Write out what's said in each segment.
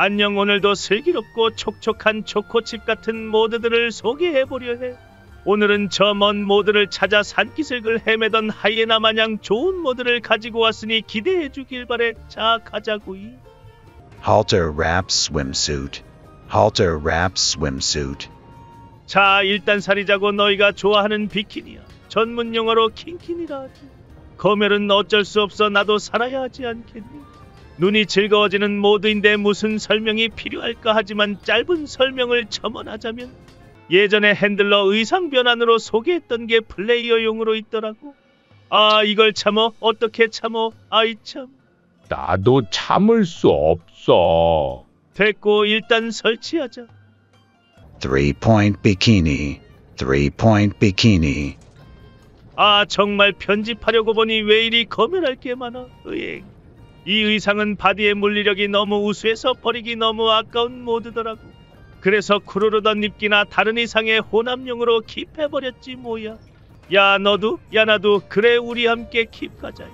안녕 오늘도 슬기롭고 촉촉한 초코칩 같은 모드들을 소개해보려 해. 오늘은 저 먼 모드를 찾아 산기슭을 헤매던 하이에나 마냥 좋은 모드를 가지고 왔으니 기대해 주길 바래. 자 가자구이. Halter wrap swimsuit. Halter wrap swimsuit. 자 일단 사리자고 너희가 좋아하는 비키니야. 전문 용어로 킹키니라 하지. 검열은 어쩔 수 없어 나도 살아야 하지 않겠니? 눈이 즐거워지는 모드인데 무슨 설명이 필요할까 하지만 짧은 설명을 첨언하자면 예전에 핸들러 의상 변환으로 소개했던 게 플레이어용으로 있더라고. 아 이걸 참어 어떻게 참어 아이 참 나도 참을 수 없어. 됐고 일단 설치하자. Three point bikini. Three point bikini. 아 정말 편집하려고 보니 왜 이리 검열할 게 많아 으행 이 의상은 바디의 물리력이 너무 우수해서 버리기 너무 아까운 모드더라고 그래서 쿠르르 덧입기나 다른 의상의 혼합용으로 킵해버렸지 뭐야 야 너도 야 나도 그래 우리 함께 킵 가자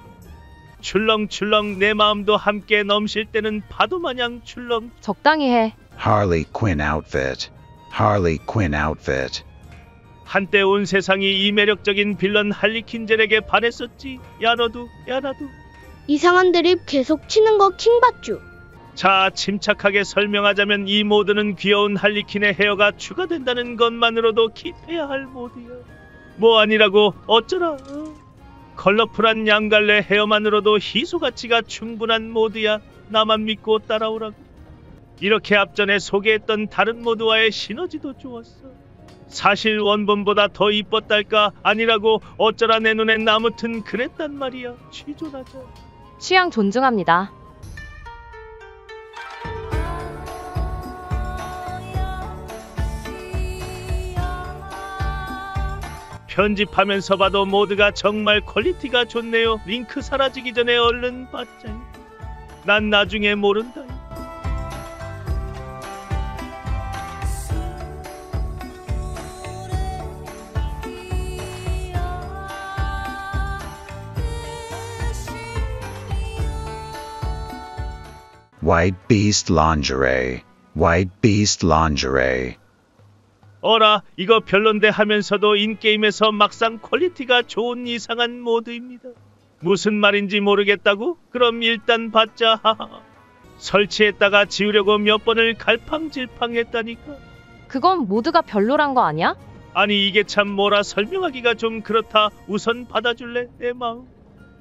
출렁출렁 내 마음도 함께 넘실 때는 파도 마냥 출렁 적당히 해. Harley Quinn outfit. Harley Quinn outfit. 한때 온 세상이 이 매력적인 빌런 할리퀸젤에게 반했었지 야 너도 야 나도 이상한 드립 계속 치는 거 킹받쥬. 자, 침착하게 설명하자면 이 모드는 귀여운 할리퀸의 헤어가 추가된다는 것만으로도 킵해야 할 모드야. 뭐 아니라고 어쩌라. 어? 컬러풀한 양갈래 헤어만으로도 희소 가치가 충분한 모드야. 나만 믿고 따라오라고. 이렇게 앞전에 소개했던 다른 모드와의 시너지도 좋았어. 사실 원본보다 더 이뻤달까 아니라고 어쩌라 내 눈엔 아무튼 그랬단 말이야. 취존하자. 취향 존중합니다. 편집하면서 봐도 모드가 정말 퀄리티가 좋네요. 링크 사라지기 전에 얼른 받자. 난 나중에 모른다. White Beast lingerie. White Beast lingerie. 어라, 이거 별론데 하면서도 in-game에서 막상 퀄리티가 좋은 이상한 모드입니다. 무슨 말인지 모르겠다고? 그럼 일단 받자. 하하. 설치했다가 지우려고 몇 번을 갈팡질팡했다니까. 그건 모두가 별로란 거 아니야? 아니 이게 참 뭐라 설명하기가 좀 그렇다. 우선 받아줄래? 내 마음.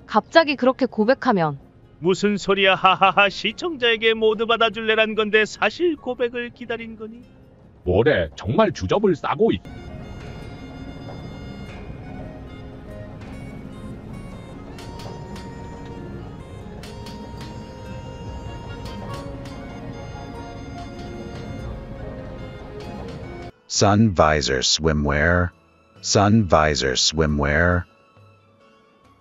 갑자기 그렇게 고백하면 무슨 소리야 하하하 시청자에게 모두 받아줄래란 건데 사실 고백을 기다린 거니? 뭐래, 정말 주접을 싸고 있. Sun visor swimwear. Sun visor swimwear.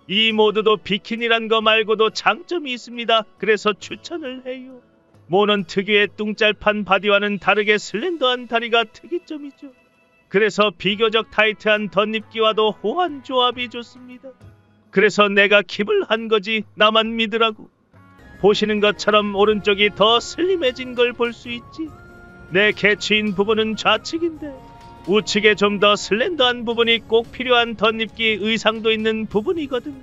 이 모드도 비키니란 거 말고도 장점이 있습니다. 그래서 추천을 해요. 모는 특유의 뚱짤판 바디와는 다르게 슬렌더한 다리가 특이점이죠. 그래서 비교적 타이트한 덧입기와도 호환 조합이 좋습니다. 그래서 내가 킵을 한 거지 나만 믿으라고. 보시는 것처럼 오른쪽이 더 슬림해진 걸 볼 수 있지. 내 개취인 부분은 좌측인데 우측에 좀 더 슬렌더한 부분이 꼭 필요한 덧입기 의상도 있는 부분이거든.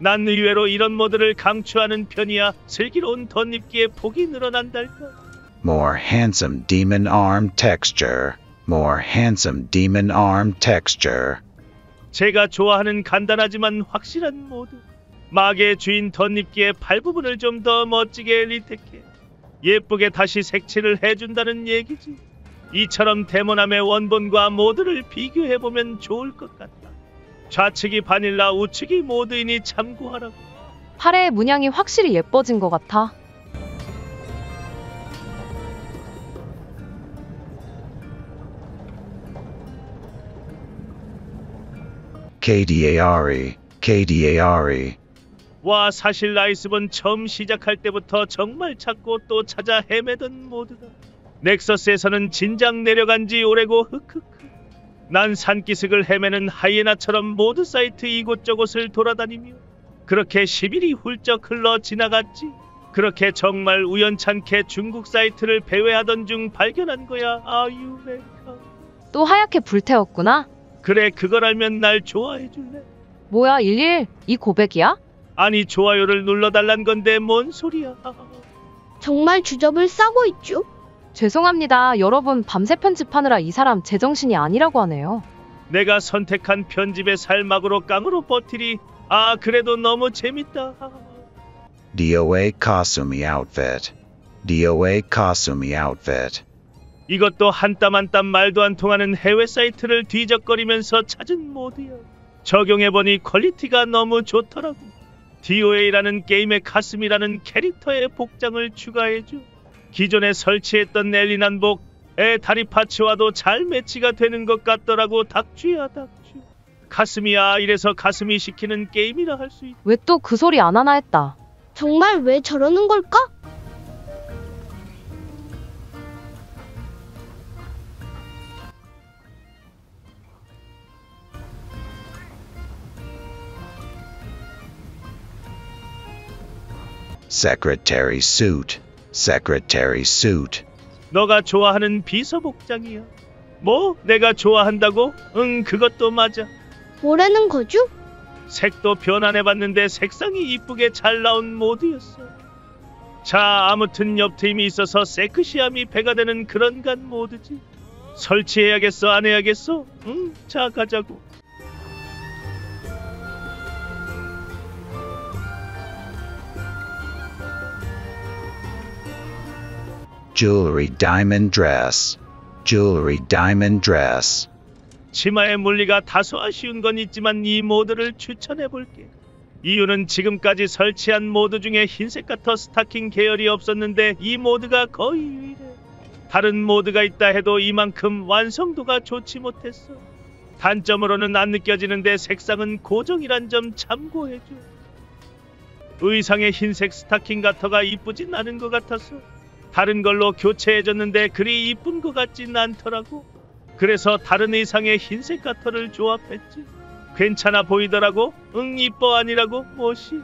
난 의외로 이런 모드를 강추하는 편이야. 슬기로운 덧입기에 폭이 늘어난달까. More handsome demon arm texture. More handsome demon arm texture. 제가 좋아하는 간단하지만 확실한 모드. 마계의 주인 덧입기의 팔 부분을 좀 더 멋지게 리텍해. 예쁘게 다시 색칠을 해준다는 얘기지. 이처럼 데모남의 원본과 모드를 비교해보면 좋을 것 같다. 좌측이 바닐라, 우측이 모드이니 참고하라고. 팔의 문양이 확실히 예뻐진 것 같아. KDARE. KDARE. 와 사실 아이스본 처음 시작할 때부터 정말 찾고 또 찾아 헤매던 모드다. 넥서스에서는 진작 내려간 지 오래고 흑흑흑. 난 산기슭을 헤매는 하이에나처럼 모드 사이트 이곳저곳을 돌아다니며 그렇게 10일이 훌쩍 흘러 지나갔지. 그렇게 정말 우연찮게 중국 사이트를 배회하던 중 발견한 거야. 아유, 메카. 또 하얗게 불태웠구나. 그래, 그걸 알면 날 좋아해 줄래? 뭐야 11? 이 고백이야? 아니, 좋아요를 눌러달란 건데 뭔 소리야? 정말 주접을 싸고 있죠. 죄송합니다. 여러분 밤새 편집하느라 이 사람 제정신이 아니라고 하네요. 내가 선택한 편집의 살막으로 깡으로 버티리. 아, 그래도 너무 재밌다. DOA Kasumi outfit. DOA Kasumi outfit. 이것도 한 땀 한 땀 말도 안 통하는 해외 사이트를 뒤적거리면서 찾은 모드야. 적용해보니 퀄리티가 너무 좋더라고. DOA라는 게임의 카스미라는 캐릭터의 복장을 추가해줘. 기존에 설치했던 엘리난복의 다리 파츠와도 잘 매치가 되는 것 같더라고 닥쥐야 닥쥐. 카스미야 이래서 가슴이 시키는 게임이라 할 수 있. 왜 또 그 소리 안 하나 했다. 정말 왜 저러는 걸까? Secretary suit. Secretary suit. 너가 좋아하는 비서 복장이야. 뭐? 내가 좋아한다고? 응, 그것도 맞아. 뭐라는 거죠? 색도 변환해봤는데 색상이 이쁘게 잘 나온 모드였어. 자, 아무튼 옆트임이 있어서 세크시함이 배가 되는 그런 간 모드지. 설치해야겠어, 안 해야겠어? 응, 자, 가자고. Jewelry diamond dress. Jewelry diamond dress. 치마의 물리가 다소 아쉬운 건 있지만 이 모드를 추천해 볼게. 이유는 지금까지 설치한 모드 중에 흰색 같아 스타킹 계열이 없었는데 이 모드가 거의 유일해. 다른 모드가 있다 해도 이만큼 완성도가 좋지 못했어. 단점으로는 안 느껴지는데 색상은 고정이란 점 참고해줘. 의상의 흰색 스타킹 가터가 이쁘진 않은 것 같아서 다른 걸로 교체해줬는데 그리 이쁜 것 같진 않더라고. 그래서 다른 의상의 흰색 가터를 조합했지. 괜찮아 보이더라고? 응, 이뻐 아니라고? 뭐시?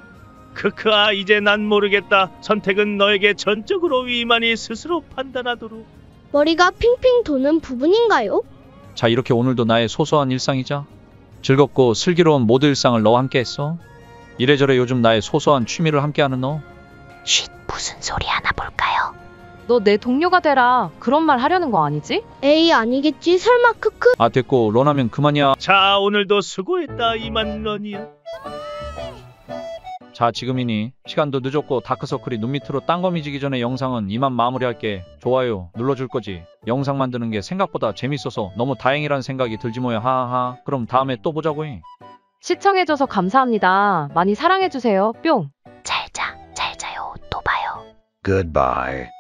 크크, 아, 이제 난 모르겠다. 선택은 너에게 전적으로 위만이 스스로 판단하도록. 머리가 핑핑 도는 부분인가요? 자 이렇게 오늘도 나의 소소한 일상이자 즐겁고 슬기로운 모두 일상을 너와 함께 했어. 이래저래 요즘 나의 소소한 취미를 함께하는 너. 쉿, 무슨 소리 하나 볼까요? 너 내 동료가 되라. 그런 말 하려는 거 아니지? 에이 아니겠지 설마 크크 아 됐고 런하면 그만이야. 자, 오늘도 수고했다. 이만 런이야. 자 지금이니 시간도 늦었고 다크서클이 눈 밑으로 땅거미지기 전에 영상은 이만 마무리할게. 좋아요 눌러줄 거지. 영상 만드는 게 생각보다 재밌어서 너무 다행이란 생각이 들지 뭐야 하하하. 그럼 다음에 또 보자고 잉. 시청해줘서 감사합니다. 많이 사랑해주세요. 뿅. 잘 자, 잘 자요. 또 봐요. Goodbye.